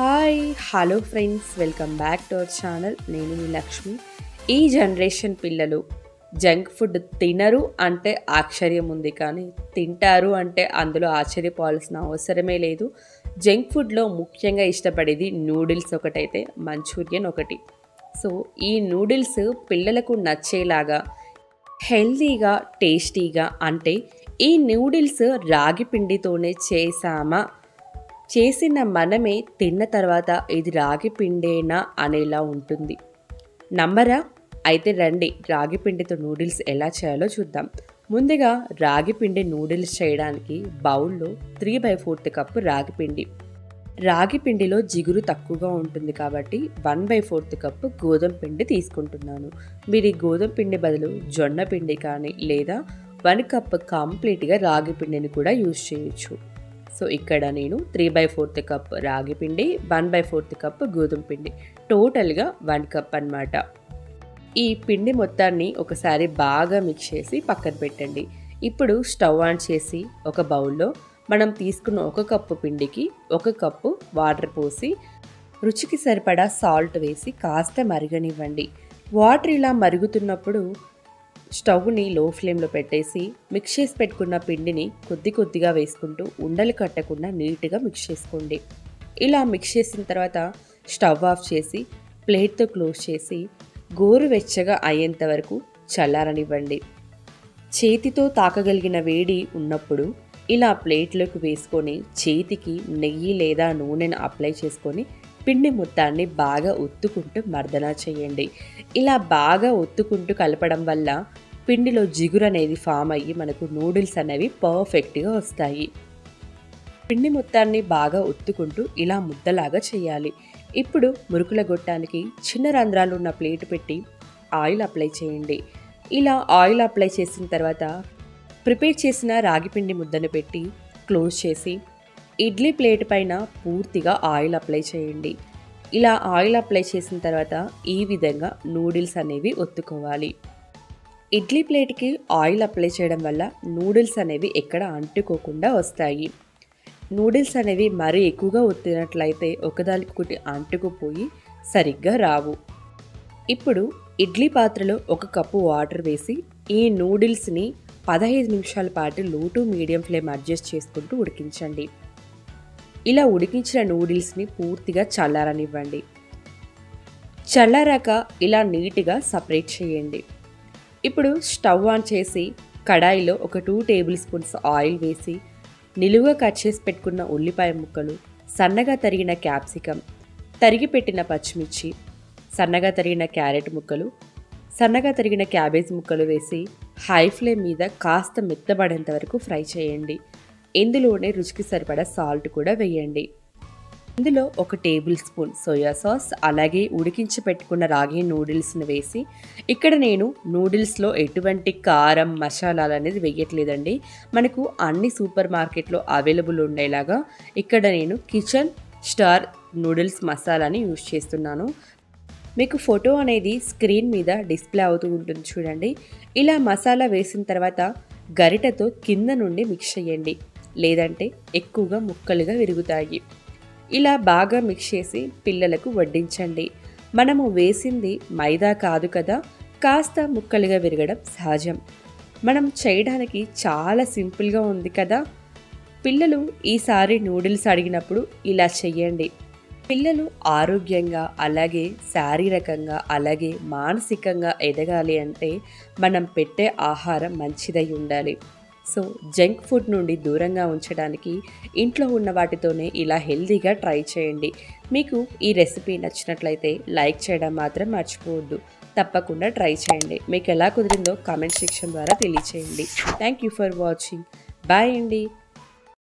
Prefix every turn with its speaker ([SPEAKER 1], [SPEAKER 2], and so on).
[SPEAKER 1] Hi hello friends welcome back to our channel నేను మీ లక్ష్మి. ఈ జనరేషన్ పిల్లలు జంక్ ఫుడ్ తినరు అంటే ఆశ్చర్యం ఉంది కానీ తింటారు అంటే అందులో ఆశ్చర్యపోవాల్సిన అవసరమే లేదు. జంక్ ఫుడ్లో ముఖ్యంగా ఇష్టపడేది నూడిల్స్ ఒకటైతే మంచూరియన్ ఒకటి. సో ఈ నూడిల్స్ పిల్లలకు నచ్చేలాగా హెల్తీగా టేస్టీగా అంటే ఈ నూడిల్స్ రాగి పిండితోనే చేసామా చేసిన మనమే తిన్న తర్వాత ఇది రాగి పిండేనా అనేలా ఉంటుంది. నమ్మరా? అయితే రండి రాగి పిండితో నూడిల్స్ ఎలా చేయాలో చూద్దాం. ముందుగా రాగి పిండి నూడిల్స్ చేయడానికి బౌల్లో త్రీ బై ఫోర్త్ కప్పు రాగి పిండి. రాగి పిండిలో జిగురు తక్కువగా ఉంటుంది కాబట్టి వన్ బై ఫోర్త్ కప్పు గోధుమ పిండి తీసుకుంటున్నాను. మీరు ఈ గోధుమ పిండి బదులు జొన్న పిండి కానీ లేదా వన్ కప్ కంప్లీట్గా రాగి పిండిని కూడా యూజ్ చేయొచ్చు. సో ఇక్కడ నేను త్రీ బై ఫోర్త్ కప్ రాగి పిండి వన్ బై ఫోర్త్ కప్ గోధుమ పిండి. టోటల్గా వన్ కప్ అన్నమాట. ఈ పిండి మొత్తాన్ని ఒకసారి బాగా మిక్స్ చేసి పక్కన పెట్టండి. ఇప్పుడు స్టవ్ ఆన్ చేసి ఒక బౌల్లో మనం తీసుకున్న ఒక కప్పు పిండికి ఒక కప్పు వాటర్ పోసి రుచికి సరిపడా సాల్ట్ వేసి కాస్త మరగనివ్వండి. వాటర్ ఇలా మరుగుతున్నప్పుడు స్టవ్ని లో ఫ్లేమ్లో పెట్టేసి మిక్స్ చేసి పెట్టుకున్న పిండిని కొద్ది కొద్దిగా వేసుకుంటూ ఉండలు కట్టకుండా నీట్గా మిక్స్ చేసుకోండి. ఇలా మిక్స్ చేసిన తర్వాత స్టవ్ ఆఫ్ చేసి ప్లేట్తో క్లోజ్ చేసి గోరువెచ్చగా అయ్యేంత వరకు చల్లారనివ్వండి. చేతితో తాకగలిగిన వేడి ఉన్నప్పుడు ఇలా ప్లేట్లోకి వేసుకొని చేతికి నెయ్యి లేదా నూనెను అప్లై చేసుకొని పిండి మొత్తాన్ని బాగా ఒత్తుకుంటూ మర్దన చేయండి. ఇలా బాగా ఒత్తుకుంటూ కలపడం వల్ల పిండిలో జిగురు అనేది ఫామ్ అయ్యి మనకు నూడిల్స్ అనేవి పర్ఫెక్ట్గా వస్తాయి. పిండి మొత్తాన్ని బాగా ఒత్తుకుంటూ ఇలా ముద్దలాగా చేయాలి. ఇప్పుడు మురుకుల గొట్టానికి చిన్న రంధ్రాలు ఉన్న ప్లేట్ పెట్టి ఆయిల్ అప్లై చేయండి. ఇలా ఆయిల్ అప్లై చేసిన తర్వాత ప్రిపేర్ చేసిన రాగిపిండి ముద్దను పెట్టి క్లోజ్ చేసి ఇడ్లీ ప్లేట్ పైన పూర్తిగా ఆయిల్ అప్లై చేయండి. ఇలా ఆయిల్ అప్లై చేసిన తర్వాత ఈ విధంగా నూడిల్స్ అనేవి ఒత్తుకోవాలి. ఇడ్లీ ప్లేట్కి ఆయిల్ అప్లై చేయడం వల్ల నూడిల్స్ అనేవి ఎక్కడ అంటుకోకుండా వస్తాయి. నూడిల్స్ అనేవి మరీ ఎక్కువగా ఒత్తినట్లయితే ఒకదానికొకటి అంటుకుపోయి సరిగ్గా రావు. ఇప్పుడు ఇడ్లీ పాత్రలో ఒక కప్పు వాటర్ వేసి ఈ నూడిల్స్ని పదహైదు నిమిషాల పాటు లో టు మీడియం ఫ్లేమ్ అడ్జస్ట్ చేసుకుంటూ ఉడికించండి. ఇలా ఉడికించిన నూడిల్స్ని పూర్తిగా చల్లారనివ్వండి. చల్లారాక ఇలా నీట్గా సపరేట్ చేయండి. ఇప్పుడు స్టవ్ ఆన్ చేసి కడాయిలో ఒక టూ టేబుల్ స్పూన్స్ ఆయిల్ వేసి నిలువుగా కట్ చేసి పెట్టుకున్న ఉల్లిపాయ ముక్కలు సన్నగా తరిగిన క్యాప్సికమ్ తరిగి పెట్టిన పచ్చిమిర్చి సన్నగా తరిగిన క్యారెట్ ముక్కలు సన్నగా తరిగిన క్యాబేజ్ ముక్కలు వేసి హై ఫ్లేమ్ మీద కాస్త మెత్తబడేంత వరకు ఫ్రై చేయండి. ఇందులోనే రుచికి సరిపడా సాల్ట్ కూడా వేయండి. ఇందులో ఒక టేబుల్ స్పూన్ సోయా సాస్ అలాగే ఉడికించి పెట్టుకున్న రాగి నూడిల్స్ని వేసి ఇక్కడ నేను నూడిల్స్లో ఎటువంటి కారం మసాలాలు అనేది వేయట్లేదండి. మనకు అన్ని సూపర్ మార్కెట్లో అవైలబుల్ ఉండేలాగా ఇక్కడ నేను కిచెన్ స్టార్ నూడిల్స్ మసాలాని యూజ్ చేస్తున్నాను. మీకు ఫోటో అనేది స్క్రీన్ మీద డిస్ప్లే అవుతూ ఉంటుంది చూడండి. ఇలా మసాలా వేసిన తర్వాత గరిటతో కింద నుండి మిక్స్ చేయండి. లేదంటే ఎక్కువగా ముక్కలుగా విరుగుతాయి. ఇలా బాగా మిక్స్ చేసి పిల్లలకు వడ్డించండి. మనము వేసింది మైదా కాదు కదా కాస్త ముక్కలుగా విరగడం సహజం. మనం చేయడానికి చాలా సింపుల్గా ఉంది కదా. పిల్లలు ఈసారి నూడిల్స్ అడిగినప్పుడు ఇలా చెయ్యండి. పిల్లలు ఆరోగ్యంగా అలాగే శారీరకంగా అలాగే మానసికంగా ఎదగాలి అంటే మనం పెట్టే ఆహారం మంచిదై ఉండాలి. సో జంక్ ఫుడ్ నుండి దూరంగా ఉంచడానికి ఇంట్లో ఉన్న వాటితోనే ఇలా హెల్తీగా ట్రై చేయండి. మీకు ఈ రెసిపీ నచ్చినట్లయితే లైక్ చేయడం మాత్రం మర్చిపోవద్దు. తప్పకుండా ట్రై చేయండి. మీకు ఎలా కుదిరిందో కామెంట్ సెక్షన్ ద్వారా తెలియచేయండి. Thank you for watching. Bye అండి.